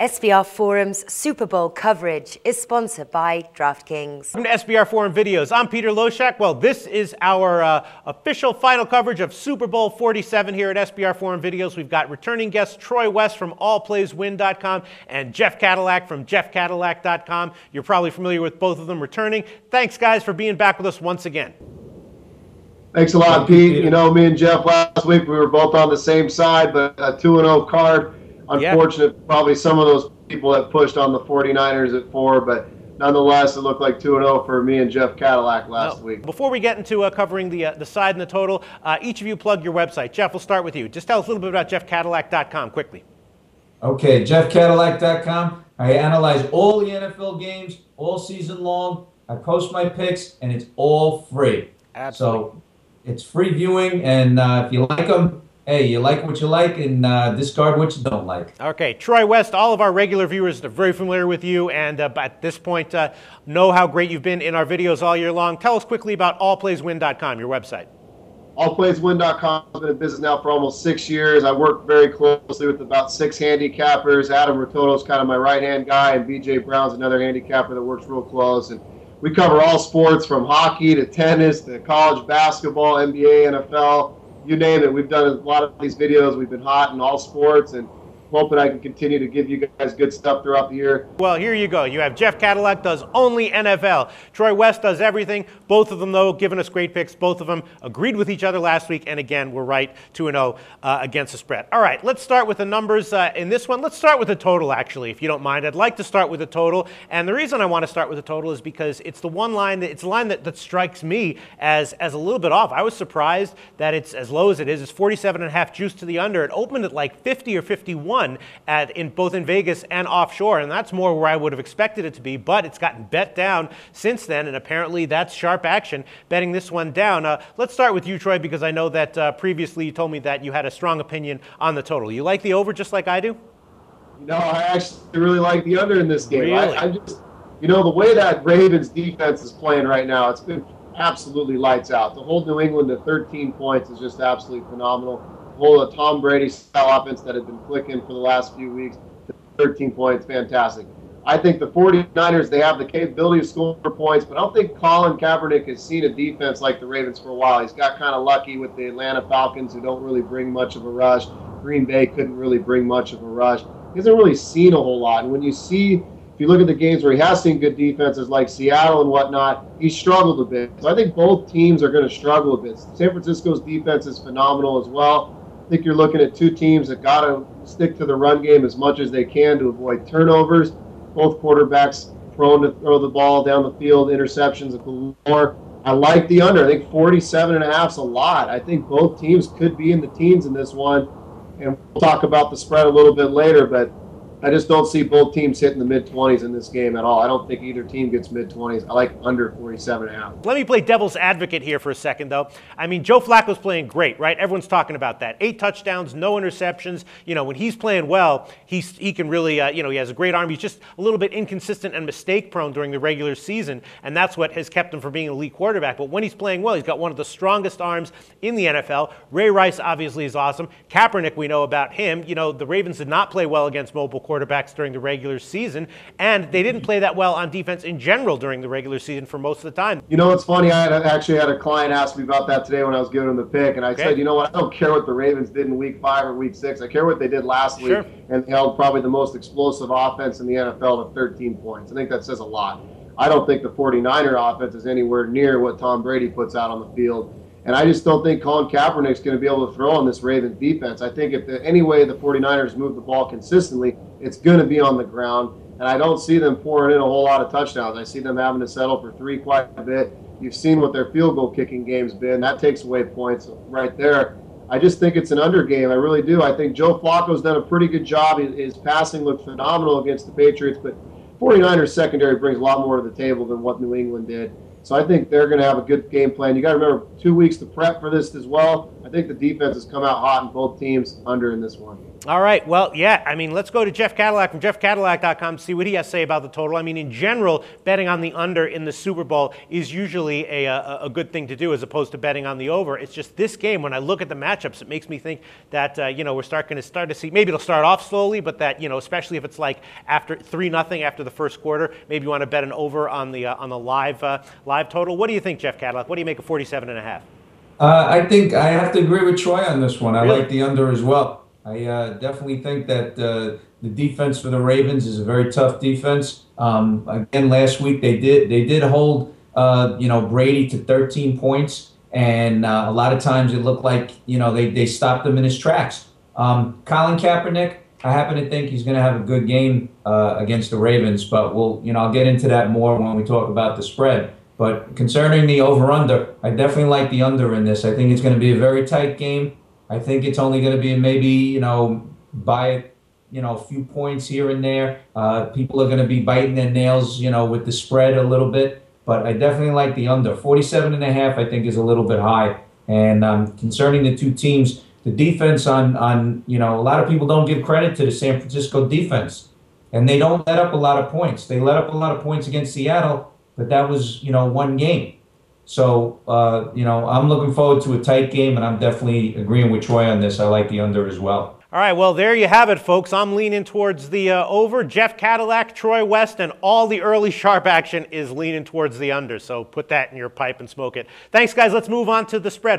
SBR Forum's Super Bowl coverage is sponsored by DraftKings. Welcome to SBR Forum Videos. I'm Peter Loshak. Well, this is our uh, official final coverage of Super Bowl 47 here at SBR Forum Videos. We've got returning guests Troy West from AllPlaysWin.com and Jeff Cadillac from JeffCadillac.com. You're probably familiar with both of them returning. Thanks, guys, for being back with us once again. Thanks a lot, Pete. You know, me and Jeff last week, we were both on the same side, but a 2 0 card unfortunate, yeah. probably some of those people that pushed on the 49ers at four, but nonetheless, it looked like 2 0 for me and Jeff Cadillac last week. Before we get into uh, covering the, uh, the side and the total, uh, each of you plug your website. Jeff, we'll start with you. Just tell us a little bit about jeffcadillac.com quickly. Okay, jeffcadillac.com. I analyze all the NFL games all season long. I post my picks, and it's all free. Absolutely. So it's free viewing, and uh, if you like them, hey, you like what you like and uh, discard what you don't like. Okay, Troy West, all of our regular viewers are very familiar with you and uh, at this point uh, know how great you've been in our videos all year long. Tell us quickly about allplayswin.com, your website. Allplayswin.com. I've been in business now for almost six years. I work very closely with about six handicappers. Adam Rotolo is kind of my right hand guy, and BJ Brown's another handicapper that works real close. And we cover all sports from hockey to tennis to college basketball, NBA, NFL you name it. We've done a lot of these videos. We've been hot in all sports, and hoping I can continue to give you guys good stuff throughout the year. Well, here you go. You have Jeff Cadillac does only NFL. Troy West does everything. Both of them, though, giving us great picks. Both of them agreed with each other last week, and again, we're right 2 0 uh, against the spread. All right, let's start with the numbers uh, in this one. Let's start with the total, actually, if you don't mind. I'd like to start with the total, and the reason I want to start with the total is because it's the one line that it's a line that, that strikes me as as a little bit off. I was surprised that it's as low as it is. It's 47 and a half juice to the under. It opened at like 50 or 51 at in both in Vegas and offshore, and that's more where I would have expected it to be. But it's gotten bet down since then, and apparently that's sharp action betting this one down. Uh, let's start with you, Troy, because I know that uh, previously you told me that you had a strong opinion on the total. You like the over just like I do? No, I actually really like the under in this game. Really? I, I just, you know, the way that Ravens defense is playing right now, it's been absolutely lights out. To hold New England to 13 points is just absolutely phenomenal whole of Tom Brady style offense that had been clicking for the last few weeks. 13 points, fantastic. I think the 49ers, they have the capability of scoring points, but I don't think Colin Kaepernick has seen a defense like the Ravens for a while. He's got kind of lucky with the Atlanta Falcons, who don't really bring much of a rush. Green Bay couldn't really bring much of a rush. He hasn't really seen a whole lot. And when you see, if you look at the games where he has seen good defenses like Seattle and whatnot, he's struggled a bit. So I think both teams are going to struggle a bit. San Francisco's defense is phenomenal as well. Think you're looking at two teams that got to stick to the run game as much as they can to avoid turnovers. Both quarterbacks prone to throw the ball down the field, interceptions galore. I like the under. I think 47 and a half is a lot. I think both teams could be in the teens in this one. And we'll talk about the spread a little bit later, but I just don't see both teams hitting the mid 20s in this game at all. I don't think either team gets mid 20s. I like under 47 and a half. Let me play devil's advocate here for a second, though. I mean, Joe Flacco's playing great, right? Everyone's talking about that. Eight touchdowns, no interceptions. You know, when he's playing well, he's, he can really, uh, you know, he has a great arm. He's just a little bit inconsistent and mistake prone during the regular season, and that's what has kept him from being an elite quarterback. But when he's playing well, he's got one of the strongest arms in the NFL. Ray Rice obviously is awesome. Kaepernick, we know about him. You know, the Ravens did not play well against mobile quarterbacks during the regular season, and they didn't play that well on defense in general during the regular season for most of the time. You know, it's funny. I actually had a client ask me about that today when I was giving him the pick, and I okay. said, you know what? I don't care what the Ravens did in Week Five or Week Six. I care what they did last sure. week, and held probably the most explosive offense in the NFL to 13 points. I think that says a lot. I don't think the 49er offense is anywhere near what Tom Brady puts out on the field. And I just don't think Colin Kaepernick's going to be able to throw on this Ravens defense. I think if the, any way the 49ers move the ball consistently, it's going to be on the ground. And I don't see them pouring in a whole lot of touchdowns. I see them having to settle for three quite a bit. You've seen what their field goal kicking game's been. That takes away points right there. I just think it's an under game. I really do. I think Joe Flacco's done a pretty good job. His passing looked phenomenal against the Patriots, but 49ers secondary brings a lot more to the table than what New England did. So I think they're going to have a good game plan. You got to remember two weeks to prep for this as well. I think the defense has come out hot in both teams under in this one. All right. Well, yeah. I mean, let's go to Jeff Cadillac from jeffcadillac.com see what he has to say about the total. I mean, in general, betting on the under in the Super Bowl is usually a, a, a good thing to do as opposed to betting on the over. It's just this game, when I look at the matchups, it makes me think that, uh, you know, we're starting to start to see, maybe it'll start off slowly, but that, you know, especially if it's like after 3 nothing after the first quarter, maybe you want to bet an over on the, uh, on the live, uh, live total. What do you think, Jeff Cadillac? What do you make of 47 and a half? Uh, I think I have to agree with Troy on this one. I Really? like the under as well. I uh, definitely think that uh, the defense for the Ravens is a very tough defense. Um, again, last week they did they did hold uh, you know Brady to 13 points, and uh, a lot of times it looked like you know they they stopped him in his tracks. Um, Colin Kaepernick, I happen to think he's going to have a good game uh, against the Ravens, but we'll you know I'll get into that more when we talk about the spread. But concerning the over under, I definitely like the under in this. I think it's going to be a very tight game. I think it's only going to be maybe, you know, by, you know, a few points here and there. Uh, people are going to be biting their nails, you know, with the spread a little bit. But I definitely like the under. 47 and a half, I think, is a little bit high. And um, concerning the two teams, the defense on, on, you know, a lot of people don't give credit to the San Francisco defense. And they don't let up a lot of points. They let up a lot of points against Seattle, but that was, you know, one game. So, uh, you know, I'm looking forward to a tight game, and I'm definitely agreeing with Troy on this. I like the under as well. All right, well, there you have it, folks. I'm leaning towards the uh, over. Jeff Cadillac, Troy West, and all the early sharp action is leaning towards the under. So put that in your pipe and smoke it. Thanks, guys. Let's move on to the spread.